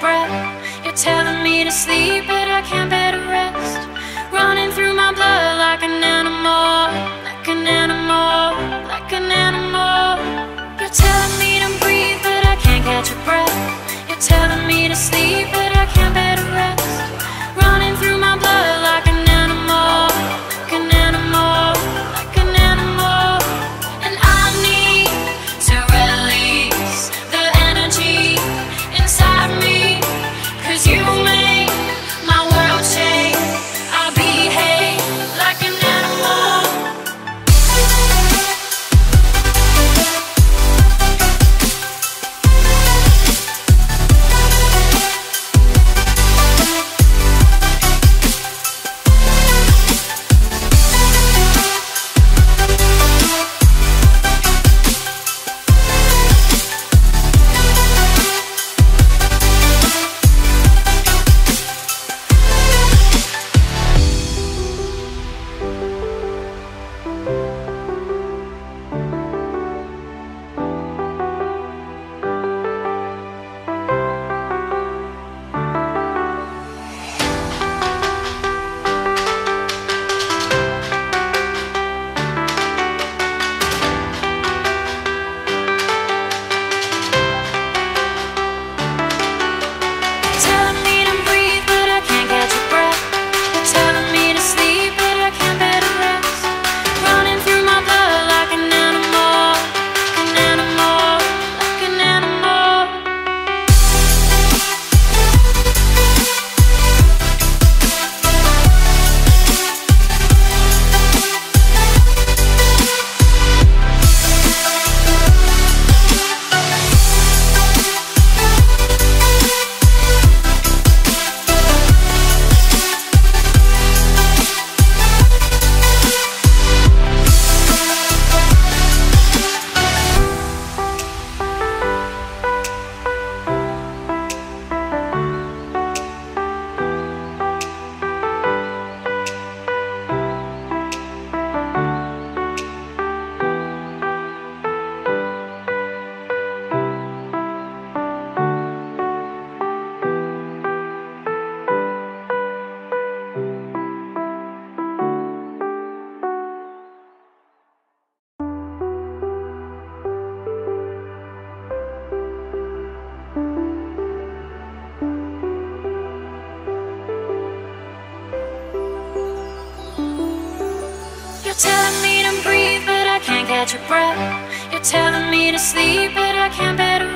breath. You're telling me to sleep, but I can't. catch breath. You're telling me to sleep, but I can't bear to